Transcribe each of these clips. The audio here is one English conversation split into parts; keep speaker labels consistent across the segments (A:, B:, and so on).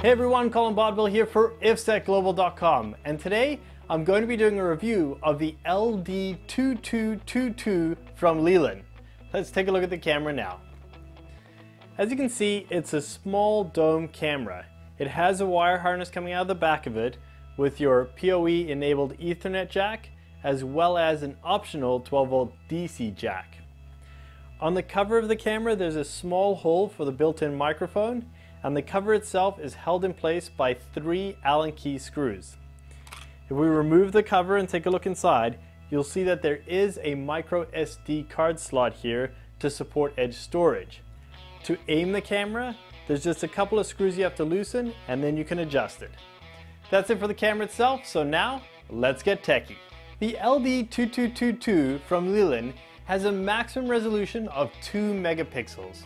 A: Hey everyone, Colin Bodbyl here for IFSecGlobal.com and today I'm going to be doing a review of the LD2222 from Lilin. Let's take a look at the camera now. As you can see, it's a small dome camera. It has a wire harness coming out of the back of it with your PoE enabled Ethernet jack as well as an optional 12 volt DC jack. On the cover of the camera there's a small hole for the built-in microphone and the cover itself is held in place by three Allen key screws. If we remove the cover and take a look inside, you'll see that there is a micro SD card slot here to support edge storage. To aim the camera, there's just a couple of screws you have to loosen and then you can adjust it. That's it for the camera itself, so now let's get techie. The LD2222 from Lilin has a maximum resolution of 2 megapixels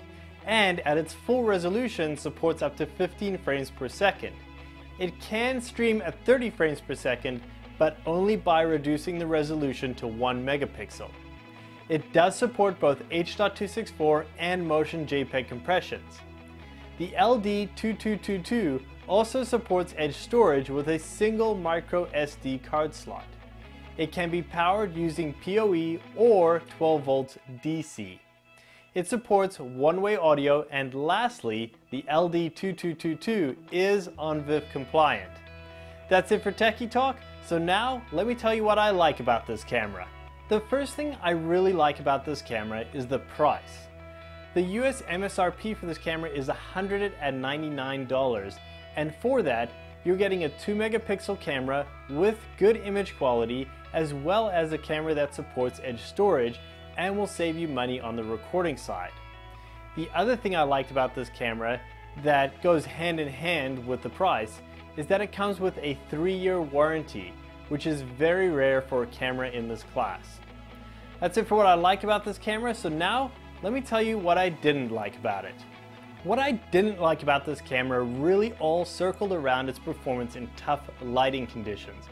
A: and at its full resolution supports up to 15 frames per second. It can stream at 30 frames per second, but only by reducing the resolution to 1 megapixel. It does support both H.264 and motion JPEG compressions. The LD2222 also supports edge storage with a single micro SD card slot. It can be powered using PoE or 12 volts DC. It supports one-way audio and lastly, the LD2222 is ONVIF compliant. That's it for Techie Talk, so now let me tell you what I like about this camera. The first thing I really like about this camera is the price. The US MSRP for this camera is $199 and for that you're getting a 2 megapixel camera with good image quality as well as a camera that supports edge storage and will save you money on the recording side. The other thing I liked about this camera that goes hand in hand with the price is that it comes with a three-year warranty, which is very rare for a camera in this class. That's it for what I like about this camera, so now let me tell you what I didn't like about it. What I didn't like about this camera really all circled around its performance in tough lighting conditions,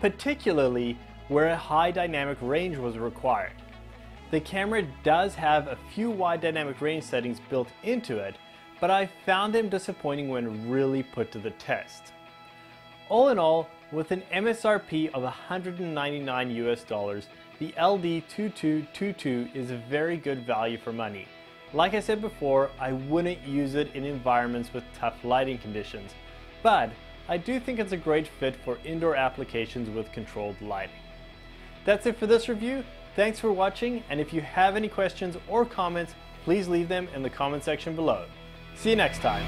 A: particularly where a high dynamic range was required. The camera does have a few wide dynamic range settings built into it, but I found them disappointing when really put to the test. All in all, with an MSRP of 199 US dollars, the LD2222 is a very good value for money. Like I said before, I wouldn't use it in environments with tough lighting conditions, but I do think it's a great fit for indoor applications with controlled lighting. That's it for this review. Thanks for watching, and if you have any questions or comments, please leave them in the comment section below. See you next time.